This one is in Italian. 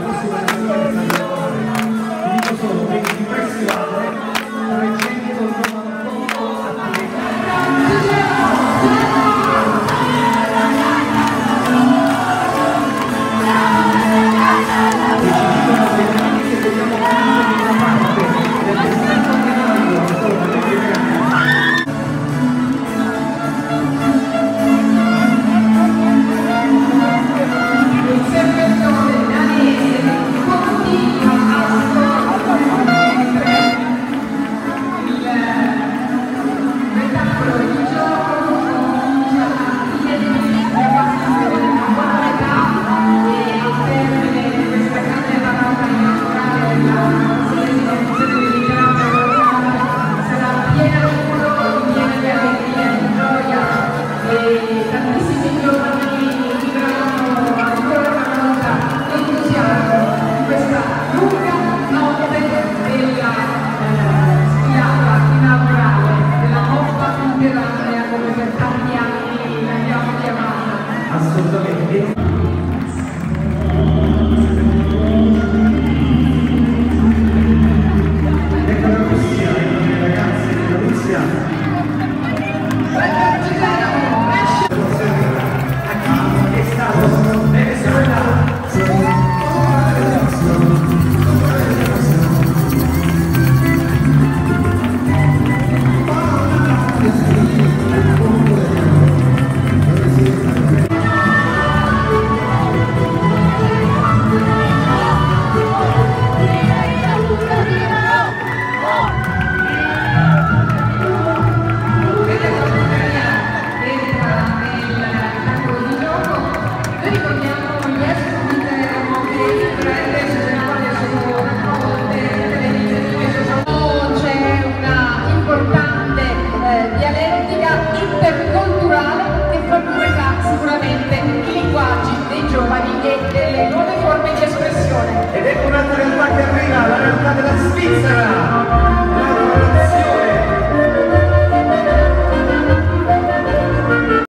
Grazie. absolutamente.